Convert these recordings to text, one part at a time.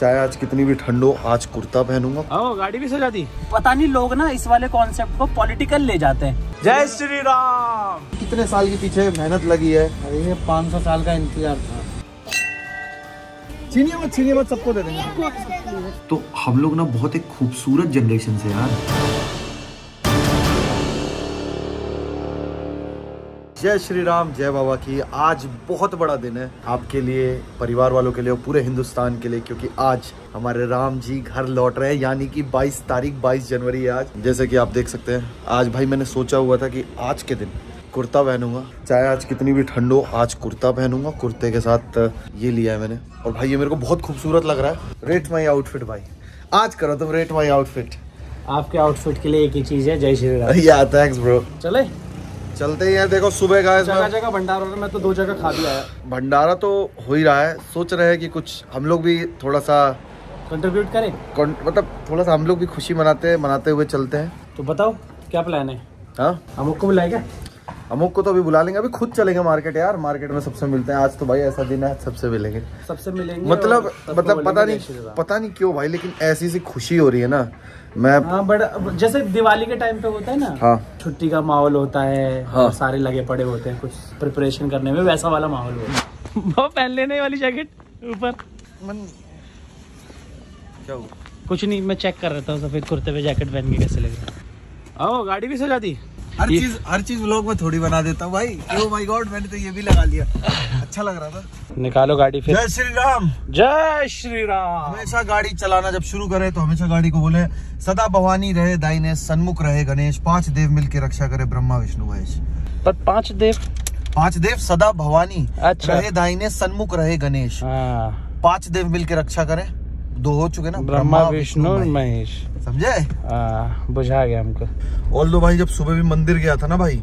चाहे आज कितनी भी ठंड हो आज कुर्ता पहनूँगा। आओ गाड़ी भी सजा दी पता नहीं लोग ना इस वाले कॉन्सेप्ट को पॉलिटिकल ले जाते हैं। जय श्री राम कितने साल के पीछे मेहनत लगी है? अरे ये 500 साल का इंतज़ार था। चीनी मत चीनी मत सबको दे देंगे। तो हम लोग ना बहुत एक खूबसूरत जनरेशन से यार। जय श्री राम जय बाबा की। आज बहुत बड़ा दिन है आपके लिए परिवार वालों के लिए और पूरे हिंदुस्तान के लिए क्योंकि आज हमारे राम जी घर लौट रहे हैं यानी कि 22 तारीख 22 जनवरी है आज। जैसे कि आप देख सकते हैं आज भाई मैंने सोचा हुआ था कि आज के दिन कुर्ता पहनूँगा। चाहे आज कितनी भी ठंड हो आज कुर्ता पहनूँगा कुर्ते के साथ ये लिया है मैंने। और भाई ये मेरे को बहुत खूबसूरत लग रहा है। रेट माई आउटफिट भाई। आज करो तुम रेट माई आउटफिट आपके आउटफिट के लिए एक ही चीज़ है जय श्री राम। या थैंक्स ब्रो चले। चलते ही हैं। देखो सुबह का जगह इसमें जगह भंडारा हो रहा मैं तो दो जगह खा भी है भंडारा तो हो ही रहा है। सोच रहे हैं कि कुछ हम लोग भी थोड़ा सा कंट्रीब्यूट करें? मतलब थोड़ा सा हम लोग भी खुशी मनाते हैं मनाते हुए चलते हैं। तो बताओ क्या प्लान है? हाँ? हम को बुलाएगा अमुक को तो अभी बुला लेंगे। अभी खुद चलेंगे मार्केट यार। मार्केट में सबसे मिलते हैं। आज तो भाई ऐसा दिन है सबसे मिलेंगे। सबसे मिलेंगे मतलब मतलब पता नहीं पता नहीं क्यों भाई लेकिन ऐसी सी खुशी हो रही है ना। मैं हाँ बट जैसे दिवाली के टाइम पे होता है ना। हाँ। छुट्टी का माहौल होता है। हाँ। और सारे लगे पड़े होते हैं कुछ प्रिपरेशन करने में। वैसा वाला माहौल होता है। वो पहन लेने वाली जैकेट ऊपर। क्या हुआ कुछ नहीं मैं चेक कर रहा था सफ़ेद कुर्ते पे जैकेट पहन के कैसे लग रहा है। आओ गाड़ी भी सजा दी। हर चीज़ हर चीज़ व्लॉग में थोड़ी बना देता हूँ भाई। ओ माय गॉड मैंने तो ये भी लगा लिया। अच्छा लग रहा था। निकालो गाड़ी फिर। जय श्री राम जय श्री राम हमेशा गाड़ी चलाना जब शुरू करे तो हमेशा गाड़ी को बोले सदा भवानी रहे दाइने सन्मुख रहे गणेश पाँच देव मिलके रक्षा करे ब्रह्मा विष्णु महेश। पर पाँच देव? पाँच देव सदा भवानी अच्छा। रहे दाइने सन्मुख रहे गणेश। हाँ। पाँच देव मिलके रक्षा करे। दो हो चुके ना ब्रह्मा विष्णु महेश। समझे? हाँ बुझा गया हमको। ऑल दो भाई जब सुबह भी मंदिर गया था ना भाई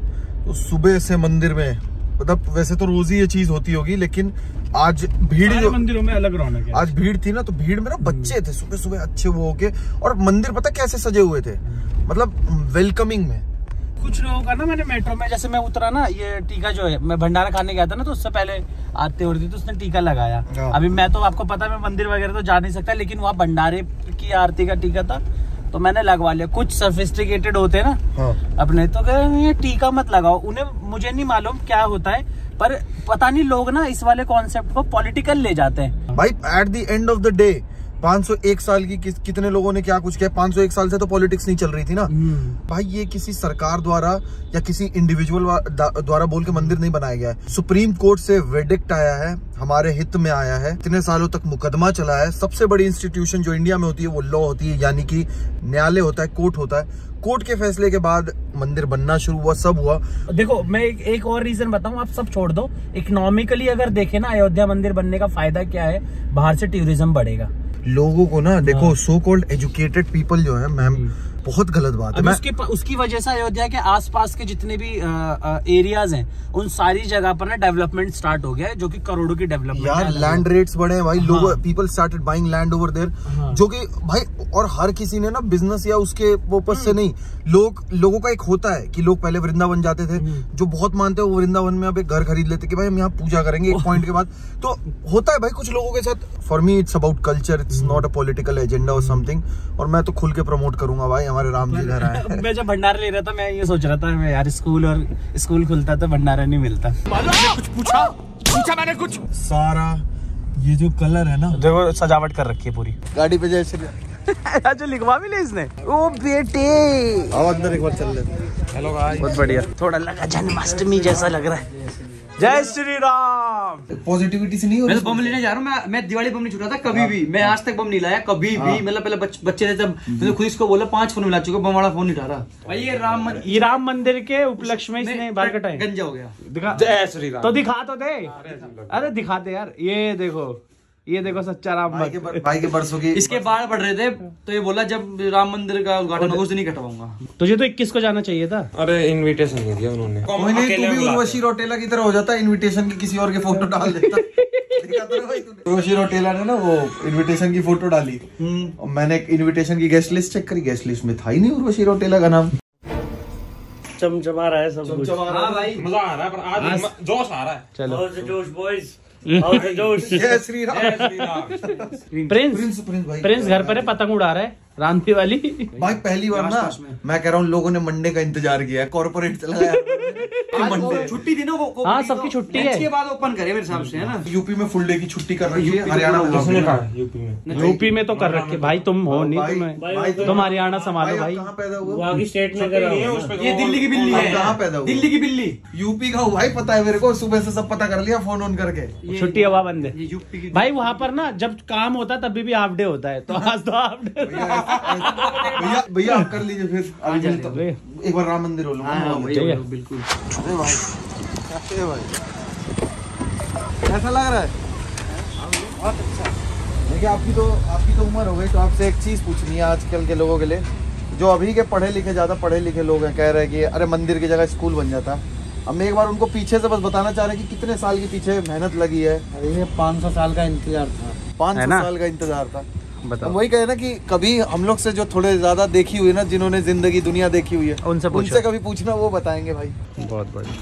तो सुबह से मंदिर में मतलब वैसे तो रोज ही ये चीज़ होती होगी लेकिन आज भीड़ जो मंदिरों में अलग रौनक है। आज भीड़ थी ना तो भीड़ में ना बच्चे थे सुबह सुबह अच्छे वो होके और मंदिर पता कैसे सजे हुए थे? मतलब वेलकमिंग में। कुछ लोगों का ना मैंने मेट्रो में जैसे मैं उतरा ना ये टीका जो है मैं भंडारा खाने गया था ना तो उससे पहले आते हो रही थी तो उसने टीका लगाया। हाँ। अभी मैं तो आपको पता है मैं मंदिर वगैरह तो जा नहीं सकता लेकिन वहाँ भंडारे की आरती का टीका था तो मैंने लगवा लिया। कुछ सोफिस्टिकेटेड होते हैं ना हाँ। अपने तो ये टीका मत लगाओ। उन्हें मुझे नहीं मालूम क्या होता है पर पता नहीं लोग ना इस वाले कॉन्सेप्ट को पॉलिटिकल ले जाते हैं। भाई at the end of the day 501 साल की किस, कितने लोगों ने क्या कुछ किया? 501 साल से तो पॉलिटिक्स नहीं चल रही थी ना। भाई ये किसी सरकार द्वारा या किसी इंडिविजुअल द्वारा बोल के मंदिर नहीं बनाया गया है। सुप्रीम कोर्ट से वेडिक्ट आया है हमारे हित में आया है इतने सालों तक मुकदमा चला है। सबसे बड़ी इंस्टीट्यूशन जो इंडिया में होती है वो लॉ होती है यानी कि न्यायालय होता है कोर्ट होता है। कोर्ट के फैसले के बाद मंदिर बनना शुरू हुआ सब हुआ। देखो मैं एक, एक और रीजन बताऊँ आप सब छोड़ दो। इकोनॉमिकली अगर देखें ना अयोध्या मंदिर बनने का फ़ायदा क्या है? बाहर से टूरिज़्म बढ़ेगा। लोगों को ना देखो सो कॉल्ड एजुकेटेड पीपल जो है मैम बहुत गलत बात है। मैं उसकी उसकी वजह से अयोध्या के आसपास के जितने भी एरियाज़ हैं उन सारी जगह पर ना डेवलपमेंट स्टार्ट हो गया है जो कि करोड़ों की डेवलपमेंट यार लैंड रेट्स बढ़े हैं भाई। लोग people started buying land over there. जो कि भाई और हर किसी ने ना बिज़नेस या उसके पर्पज से नहीं लोग लोगों का एक होता है कि लोग पहले वृंदावन जाते थे। जो बहुत मानते हैं वो वृंदावन में अब एक घर खरीद लेते कि भाई हम यहाँ पूजा करेंगे एक पॉइंट के बाद। तो होता है भाई कुछ लोगों के साथ। For me it's about culture it's not a political agenda और समथिंग और मैं तो खुल के प्रमोट करूँगा भाई। हमारे राम जी घर आए। मैं जब भंडारा ले रहा था मैं ये सोच रहा था मैं यार स्कूल और स्कूल खुलता तो भंडारा नहीं मिलता। कुछ पूछा? पूछा मैंने कुछ। सारा ये जो कलर है ना। देखो सजावट कर रखी है पूरी। गाड़ी पे जैसे अच्छा लिखवा भी ले इसने। ओ बेटे। आओ अंदर एक बार चल लेते हेलो गाइस बहुत बढ़िया। थोड़ा लगा जन्माष्टमी जैसा लग रहा है। जय श्री राम पॉजिटिविटी से नहीं हो मैं तो बम लेने जा रहा हूँ मैं मैं दिवाली बम नहीं छुटा था कभी भी। मैं आज तक बम नहीं लाया कभी भी। मतलब पहले बच, बच्चे थे जब मैंने खुद इसको बोला पाँच फ़ोन मिला चुका बम वाला फ़ोन नहीं उठा रहा। भाई ये राम ये राम मंदिर के उपलक्ष्य में इसने बाहर कटाए। गंजा हो गया। दिखा जय श्री राम तो दिखा तो दे। अरे दिखाते यार। ये देखो। ये देखो सच्चा राम भाई के बर, भाई के बरसों की इसके बाल बढ़ रहे थे तो ये बोला जब राम मंदिर का उद्घाटन होगा उस दिन ही कटवाऊँगा। तुझे तो इक्कीस को जाना चाहिए था। अरे इनविटेशन नहीं दिया उन्होंने। कोई नहीं तू भी उर्वशी रोटेला की तरह हो जाता इनविटेशन की किसी और के फ़ोटो डाल देता। तूने? उर्वशी रोटेला ने ना वो इनविटेशन की फ़ोटो डाली। और मैंने इनविटेशन की गेस्ट लिस्ट चेक करी। गेस्ट लिस्ट में था ही नहीं उर्वशी रोटेला का नाम। चमचमा रहा है सब कुछ। हाँ। भाई। मज़ा आ रहा है पर आज जोश आ रहा है। चलो। जोश बॉयज़ जय Shri Ram. Prince Prince Prince भाई। प्रिंस घर पर है पतंग उड़ा रहा है। रांधी वाली। भाई पहली बार ना मैं। कह रहा हूँ लोगों ने मंडे का इंतज़ार किया है कॉर्पोरेट चला गया। छुट्टी थी ना वो हाँ, सबकी छुट्टी है। के बाद ओपन करे मेरे हिसाब से है ना? यूपी में फुल डे की छुट्टी कर रखी है। हरियाणा में। यूपी में? यूपी में तो कर रखे भाई तुम हो नहीं तो- तुम हरियाणा संभालो भाई कहाँ पैदा की स्टेट में हुआ ये दिल्ली की बिल्ली है। कहाँ पैदा हुए? दिल्ली की बिल्ली। यूपी का हूँ भाई पता है मेरे को सुबह से सब पता कर लिया फ़ोन ऑन करके। छुट्टी हवा बंद है। यूपी की भाई वहाँ पर ना जब काम होता है तभी भी हाफ़ डे होता है। तो आज तो हाफ़ डे भैया भैया आप कर लीजिए फिर। हूँ। एक बार राम मंदिर हाँ, बिल्कुल अरे भाई अरे भाई। कैसा लग रहा है? बहुत अच्छा। देखिए आपकी तो आपकी तो उम्र हो गई तो आपसे एक चीज़ पूछनी है आजकल के लोगों के लिए। जो अभी के पढ़े लिखे ज़्यादा पढ़े लिखे लोग हैं कह रहे हैं कि अरे मंदिर की जगह स्कूल बन जाता। हम एक बार उनको पीछे से बस बताना चाह रहे हैं कि कितने साल के पीछे मेहनत लगी है। अरे ये पाँच सौ साल का इंतज़ार था। पाँच सौ साल का इंतज़ार था। बताओ। वही कहे ना कि कभी हम लोग से जो थोड़े ज़्यादा देखी हुई है ना जिन्होंने ज़िंदगी दुनिया देखी हुई है उनसे उनसे कभी पूछना वो बताएँगे भाई। बहुत बढ़िया।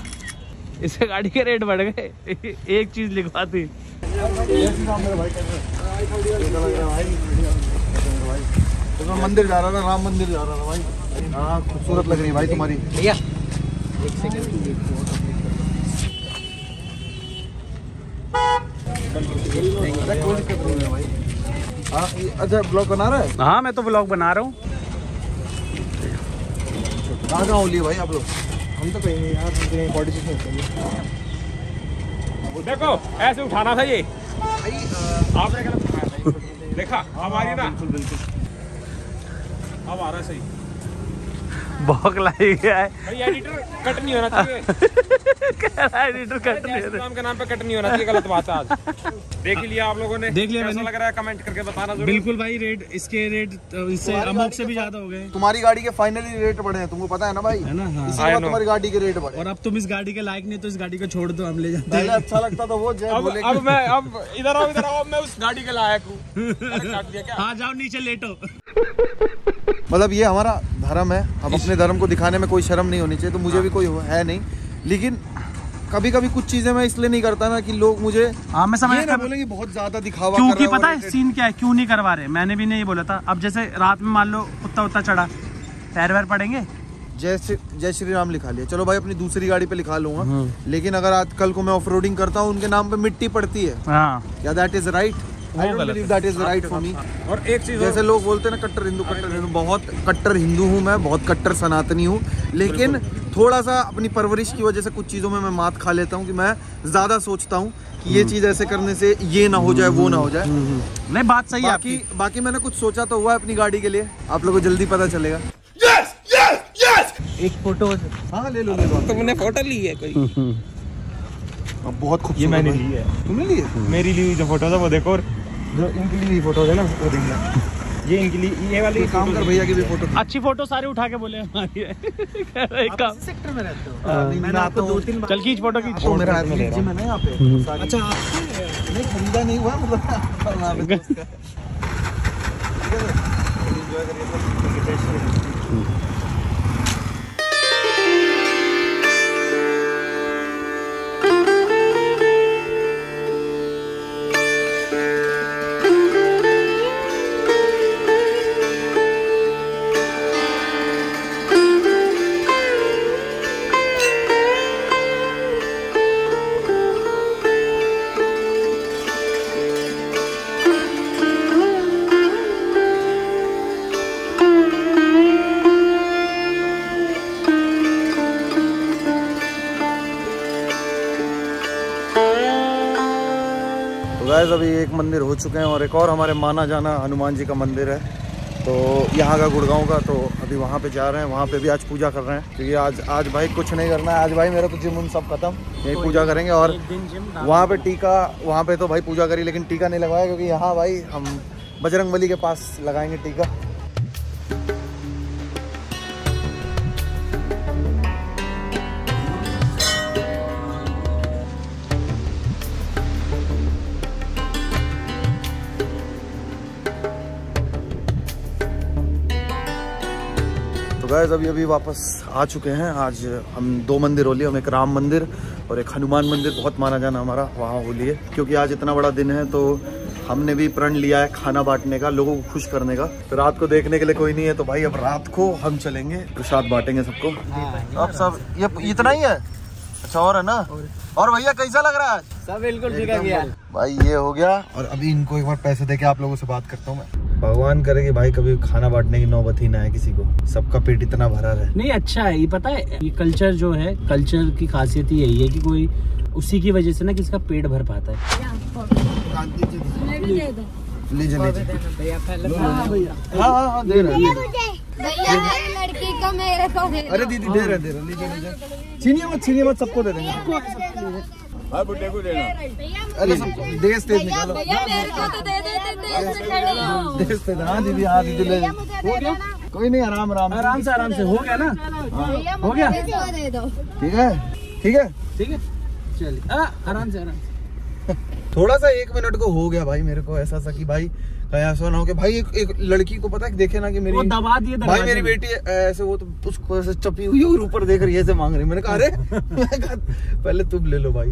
इससे गाड़ी के रेट बढ़ गए। एक चीज़ लिखवा दी तो मंदिर जा रहा था राम मंदिर जा रहा था भाई। हाँ खूबसूरत लग रही है भाई तुम्हारी। भैया दिक्कत नहीं है हाँ अच्छा ब्लॉग बना रहा है? हाँ मैं तो ब्लॉग बना रहा हूँ। कहाँ कहाँ हो लिए भाई आप लोग? हम तो कहीं नहीं यार बॉडी देखो ऐसे उठाना था ये। आपने गलत उठाया था देखा हमारी आ रही ना अब आ रहा है सही। भौक लाई गया है। भाई एडिटर कट नहीं होना चाहिए। कह रहा है एडिटर कट नहीं हो रहा। राम के नाम पे कट नहीं होना चाहिए गलत बात है आज। देख लिया आप लोगों ने। देख लिया कैसा मैंने। लग रहा है कमेंट करके बताना ज़रूर। बिल्कुल भाई रेट इसके रेट इससे अमोक से भी ज़्यादा हो गए। तुम्हारी गाड़ी के फाइनली रेट बढ़े हैं तुमको पता है ना भाई? है ना हाँ। तुम्हारी गाड़ी के रेट बढ़े। और अब तुम इस गाड़ी के लायक नहीं तो इस गाड़ी को छोड़ दो हम ले जाते हैं। अच्छा लगता था वो जय अब अब मैं अब इधर आओ इधर आओ मैं उस गाड़ी के लायक हूँ। अरे काट दिया क्या? हाँ जाओ नीचे लेटो। मतलब ये हमारा धर्म है। हम अपने धर्म को दिखाने में कोई शर्म नहीं होनी चाहिए तो मुझे भी कोई है नहीं। लेकिन कभी कभी कुछ चीज़ें मैं इसलिए नहीं करता ना कि लोग मुझे हाँ मैं समझ कर- बोले कि बहुत ज़्यादा दिखावा क्योंकि पता है सीन क्या है? क्यों नहीं करवा रहे? मैंने भी नहीं बोला था। अब जैसे रात में मान लो कुत्ता उत्ता चढ़ा पैर वैर पड़ेंगे? जय श्री जय श्री राम लिखा लिया। चलो भाई अपनी दूसरी गाड़ी पे लिखा लूँगा। हम्म। लेकिन अगर आज कल को मैं ऑफ़ करता हूँ उनके नाम पे मिट्टी पड़ती है। हाँ। Yeah that is right I don't believe that is right for me और एक चीज़ जैसे लोग बोलते हैं ना कट्टर हिंदू कट्टर हिंदू बहुत कट्टर हिंदू हूँ मैं बहुत कट्टर सनातनी हूँ। लेकिन थोड़ा सा अपनी परवरिश की वजह से कुछ चीज़ों में मैं मात खा लेता हूँ कि मैं ज़्यादा सोचता हूँ कि ये चीज़ ऐसे करने से ये ना हो जाए वो ना हो जाए। नहीं बात सही है बाकी बाकी मैंने कुछ सोचा तो हुआ है अपनी गाड़ी के लिए। आप लोगों को जल्दी पता चलेगा। एक फ़ोटो हाँ ले लो ले लो। तुमने फ़ोटो ली है कोई? अब बहुत खूबसूरत ये मैंने ली है। तुमने ली है? मेरी ली हुई जो फ़ोटो था वो देखो और जो इनके लिए फ़ोटो है ना वो देखना ये इनके लिए ये वाली काम कर भैया की भी फ़ोटो अच्छी फ़ोटो सारे उठा के बोले हमारी। है। है, सेक्टर में रहते हो? हूँ चल खींच फ़ोटो खींच। तो मेरा यहाँ पे? अच्छा नहीं खरीदा नहीं हुआ? मतलब अभी एक मंदिर हो चुके हैं और एक और हमारे माना जाना हनुमान जी का मंदिर है। तो यहाँ का गुड़गांव का तो अभी वहाँ पे जा रहे हैं वहाँ पे भी आज पूजा कर रहे हैं। क्योंकि आज आज भाई कुछ नहीं करना है। आज भाई मेरा तो जिम उन सब खत्म यही पूजा करेंगे और वहाँ पे टीका वहाँ पे तो भाई पूजा करी लेकिन टीका नहीं लगवाया क्योंकि यहाँ भाई हम बजरंग बली के पास लगाएँगे टीका। गाइस अभी अभी वापस आ चुके हैं। आज हम दो मंदिर होली हम एक राम मंदिर और एक हनुमान मंदिर बहुत माना जाना हमारा वहाँ होली है। क्योंकि आज इतना बड़ा दिन है तो हमने भी प्रण लिया है खाना बांटने का लोगों को खुश करने का। तो रात को देखने के लिए कोई नहीं है तो भाई अब रात को हम चलेंगे। प्रसाद बांटेंगे सबको। अब सब ये इतना ही है? अच्छा और है ना? और भैया कैसा लग रहा है सब बिल्कुल ठीक है भाई ये हो गया। और अभी इनको एक बार पैसे देके आप लोगों से बात करता हूँ मैं। भगवान करे कि भाई कभी खाना बांटने की नौबत ही ना आए किसी को। सबका पेट इतना भरा रहे। नहीं अच्छा है ये पता है ये कल्चर जो है कल्चर की खासियत ही यही है कि कोई उसी की वजह से ना किसका पेट भर पाता है। हाँ हाँ हाँ दे रहे भैया मेरी लड़की को मेरे को अरे दीदी दे रहे दे रहे छीनिए मत छीनिए मत सबको दे देंगे। निकालो। भैया मेरे को देना अरे देश तेज हूँ देश तेज हाँ दीदी हाँ दीदी ले। कोई नहीं आराम आराम। आराम से आराम से हो गया ना? हो। गया? दे दो। ठीक है? ठीक है? ठीक है? चलिए। आ, आराम से आराम से। थोड़ा सा एक मिनट को हो गया भाई मेरे को ऐसा सा कि भाई ऐसा ना हो कि भाई एक, एक लड़की को पता है देखे ना कि मेरी वो दबा दिए भाई मेरी बेटी ऐसे वो तो उसको ऐसे चपी हुई और ऊपर देख रही है ऐसे मांग रही है। मैंने कहा अरे! कहा, पहले तुम ले लो भाई।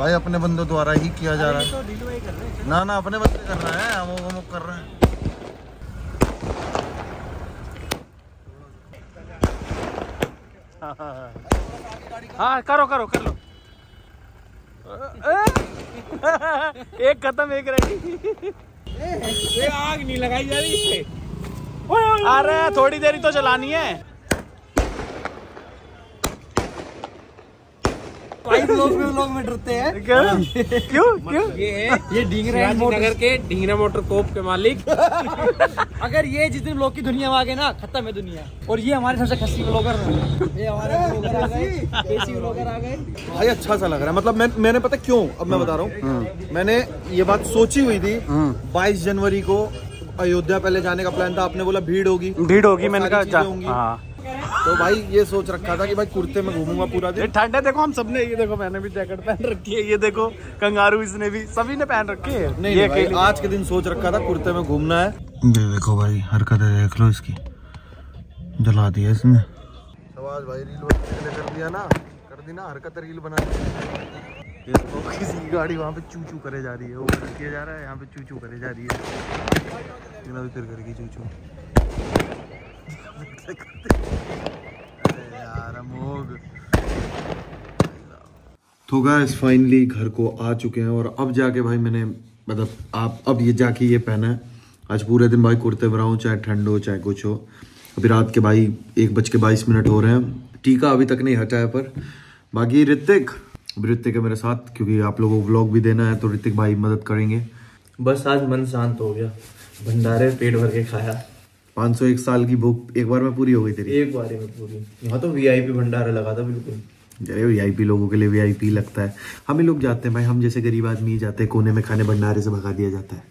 भाई अपने बंदों द्वारा ही किया जा रहा है। ना ना अपने बंदे कर रहा है अमुक अमुक कर रहे हैं। हाँ करो करो कर लो। एक खत्म एक रही ये आग नहीं लगाई जा रही इससे अरे थोड़ी देरी तो चलानी है। लोग में लोग में डरते हैं। क्यों? क्यों? क्यों? ये है ये ढींगरा नगर के ढींगरा मोटर कोप के मालिक। अगर ये जितने लोग की दुनिया में आ गए ना खत्म है दुनिया। और ये हमारे सबसे खस्सी ब्लॉगर ये हमारे ब्लॉगर आ गए देसी ब्लॉगर आ गए। भाई अच्छा सा लग रहा है। मतलब मैं मैंने पता क्यों? अब मैं बता रहा हूँ। मैंने ये बात सोची हुई थी बाईस जनवरी को अयोध्या पहले जाने का प्लान था। आपने बोला भीड़ होगी। भीड़ होगी मैंने कहा। हाँ। तो भाई ये सोच रखा था कि भाई कुर्ते में घूमूँगा पूरा दिन। ठंड है देखो हम सबने ये देखो मैंने भी जैकेट पहन रखी है ये देखो कंगारू इसने भी सभी ने पहन रखी है। नहीं, ये भाई, आज के दिन सोच रखा था कुर्ते में घूमना है। ये देखो भाई हरकतें देख लो इसकी। जला दिया इसने। सवाज भाई रील कर दिया ना कर दी ना हरकत रील बना दी किसी की गाड़ी वहाँ पे चू चू करे जा रही है वो किया जा रहा है यहाँ पे चू चू करे जा रही है। फिर करेगी चू चू तो गाइस फाइनली घर को आ चुके हैं और अब जाके भाई मैंने मतलब आप, अब ये जाके ये पहना है। आज पूरे दिन भाई कुर्ते में चाहे ठंड हो, चाहे कुछ हो। अभी रात के भाई एक बज के बाईस मिनट हो रहे हैं। टीका अभी तक नहीं हटा है पर। बाकी ऋतिक, अब ऋतिक है मेरे साथ, क्योंकि आप लोगों को व्लॉग भी देना है तो ऋतिक भाई मदद करेंगे। बस आज मन शांत हो गया। भंडारे पेट भर के खाया। 501 साल की भूख एक बार में पूरी हो गई तेरी? एक बार में पूरी। यहाँ तो वीआईपी भंडारा लगा था बिल्कुल। अरे वीआईपी लोगों के लिए वीआईपी लगता है। हम ही लोग जाते हैं भाई हम जैसे गरीब आदमी ही जाते हैं कोने में खाने भंडारे से भगा दिया जाता है।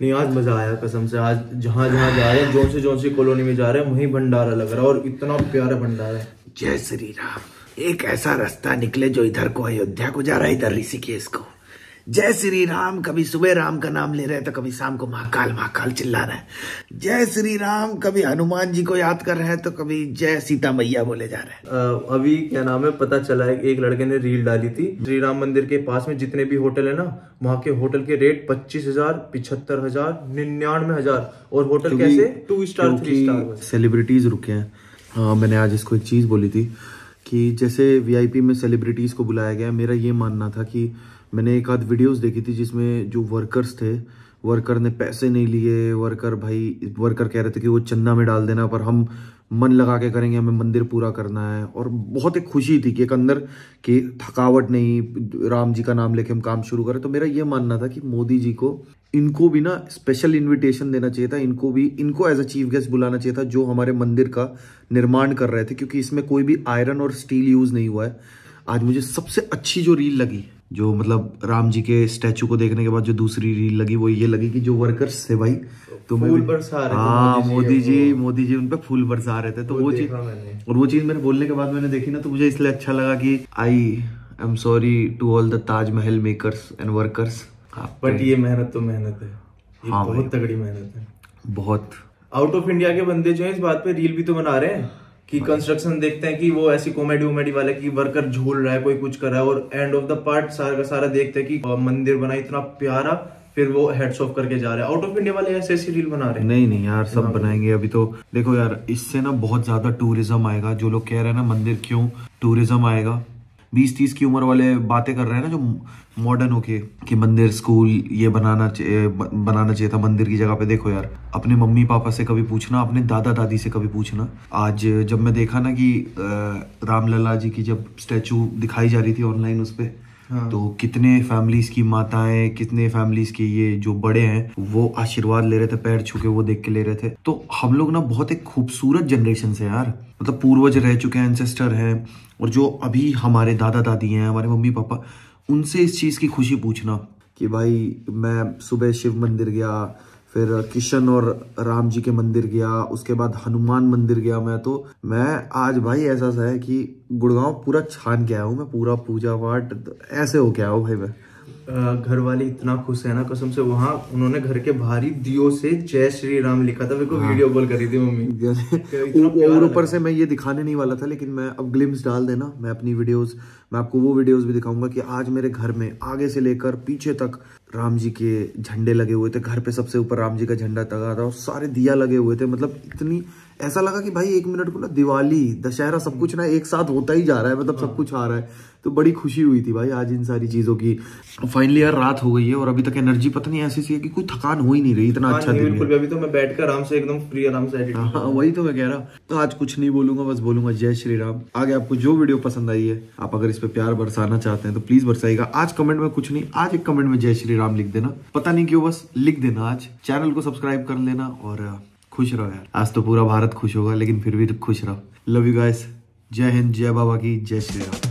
नहीं आज मज़ा आया कसम से। आज जहाँ जहाँ जा रहे हैं जौन से जौन सी कॉलोनी में जा रहे हैं वहीं भंडारा लग रहा है और इतना प्यारा भंडारा है। जय श्री राम। एक ऐसा रास्ता निकले जो इधर को अयोध्या को जा रहा है इधर ऋषिकेश को। जय श्री राम कभी सुबह राम का नाम ले रहे हैं तो कभी शाम को महाकाल महाकाल चिल्ला रहे हैं। जय श्री राम कभी हनुमान जी को याद कर रहे हैं तो कभी जय सीता मैया बोले जा रहे हैं। अभी क्या नाम है पता चला है एक लड़के ने रील डाली थी। श्री राम मंदिर के पास में जितने भी होटल है ना वहाँ के होटल के रेट पच्चीस हज़ार पिछहत्तर हज़ार निन्यानवे हज़ार और होटल कैसे? Two star three star celebrities रुके हैं। हाँ मैंने आज इसको एक चीज़ बोली थी कि जैसे वीआईपी में सेलिब्रिटीज को बुलाया गया मेरा ये मानना था कि मैंने एक आध वीडियोस देखी थी जिसमें जो वर्कर्स थे वर्कर ने पैसे नहीं लिए वर्कर भाई वर्कर कह रहे थे कि वो चंदा में डाल देना, पर हम मन लगा के करेंगे, हमें मंदिर पूरा करना है। और बहुत एक खुशी थी कि एक अंदर कि थकावट नहीं, राम जी का नाम लेके हम काम शुरू करें। तो मेरा ये मानना था कि मोदी जी को, इनको भी ना स्पेशल इनविटेशन देना चाहिए था, इनको भी, इनको एज अ चीफ गेस्ट बुलाना चाहिए था जो हमारे मंदिर का निर्माण कर रहे थे, क्योंकि इसमें कोई भी आयरन और स्टील यूज़ नहीं हुआ है। आज मुझे सबसे अच्छी जो रील लगी जो मतलब राम जी के स्टैचू को देखने के बाद जो दूसरी रील लगी वो ये लगी कि जो वर्कर्स थे भाई तुम्हें फूल बरसा रहे थे हाँ मोदी जी, मोदी जी वो- मोदी जी उन पे फूल बरसा रहे थे। तो वो वो चीज़ और वो चीज़ मेरे बोलने के बाद मैंने देखी ना तो मुझे इसलिए अच्छा लगा कि I I am sorry to all the Taj Mahal makers and workers but ये मेहनत तो मेहनत है। ये हाँ बहुत तगड़ी मेहनत है। बहुत। आउट ऑफ़ इंडिया के बंदे जो है इस बात पे रील भी तो बना रहे हैं। कि कंस्ट्रक्शन देखते हैं कि वो ऐसी कॉमेडी वोमेडी वाले की वर्कर झूल रहा है कोई कुछ कर रहा है और एंड ऑफ़ द पार्ट सारा का सारा देखते हैं कि मंदिर बना इतना प्यारा फिर वो हेड्स ऑफ़ करके जा रहे हैं। आउट ऑफ़ इंडिया वाले ऐसे ऐसी रील बना रहे हैं। नहीं नहीं यार सब बनाएँगे। अभी तो देखो यार इससे ना बहुत ज़्यादा टूरिज़्म आएगा। जो लोग कह रहे हैं ना मंदिर क्यों टूरिज़्म आएगा? बीस तीस की उम्र वाले बातें कर रहे हैं ना जो मॉडर्न होके, कि मंदिर स्कूल ये बनाना बनाना चाहिए था मंदिर की जगह पे। देखो यार, अपने मम्मी पापा से कभी पूछना, अपने दादा दादी से कभी पूछना। आज जब मैं देखा ना कि रामलला जी की जब स्टैचू दिखाई जा रही थी ऑनलाइन उस पे तो कितने फैमिलीज़ की माताएँ, कितने फैमिलीज़ के ये जो बड़े हैं, वो आशीर्वाद ले रहे थे, पैर छू के वो देख के ले रहे थे। तो हम लोग ना बहुत एक खूबसूरत जनरेशन से यार। मतलब पूर्वज रह चुके हैं एंसेस्टर हैं, और जो अभी हमारे दादा दादी हैं, हमारे मम्मी पापा, उनसे इस चीज़ की खुशी पूछना कि भाई, मैं सुबह शिव मंदिर गया फिर किशन और राम जी के मंदिर गया उसके बाद हनुमान मंदिर गया मैं तो। मैं आज भाई ऐसा सा है कि गुड़गांव पूरा छान के आया हूँ मैं पूरा पूजा पाठ ऐसे हो आया हूँ भाई मैं। घर वाले इतना खुश है ना कसम से वहाँ उन्होंने घर के बाहर ही दियो से जय श्री राम लिखा था मेरे को हाँ। वीडियो कॉल करी थी मम्मी। और ऊपर से मैं ये दिखाने नहीं वाला था लेकिन मैं अब ग्लिम्स डाल देना मैं अपनी वीडियोस मैं आपको वो वीडियोस भी दिखाऊँगा कि आज मेरे घर में आगे से लेकर पीछे तक राम जी के झंडे लगे हुए थे। घर पे सबसे ऊपर राम जी का झंडा तगा था और सारे दिया लगे हुए थे। मतलब इतनी ऐसा लगा कि भाई एक मिनट को ना दिवाली दशहरा सब कुछ ना एक साथ होता ही जा रहा है मतलब सब कुछ आ रहा है। तो बड़ी खुशी हुई थी भाई आज इन सारी चीज़ों की। फाइनली यार रात हो गई है और अभी तक एनर्जी पता नहीं ऐसी सी है कि कोई थकान हो ही नहीं रही इतना हाँ, अच्छा दिन बिल्कुल अभी तो मैं बैठ कर आराम से एकदम फ्री आराम से एडिट हाँ वही तो मैं कह रहा तो आज कुछ नहीं बोलूँगा बस बोलूँगा जय श्री राम। आगे आपको जो वीडियो पसंद आई है आप अगर इस पर प्यार बरसाना चाहते हैं तो प्लीज़ बरसाइएगा। आज कमेंट में कुछ नहीं आज एक कमेंट में जय श्री राम लिख देना। पता नहीं क्यों बस लिख देना आज। चैनल को सब्सक्राइब कर लेना और खुश रहो यार। आज तो पूरा भारत खुश होगा, लेकिन फिर भी खुश रहो। लव यू गाइस जय हिंद, जय बाबा की, जय श्री राम।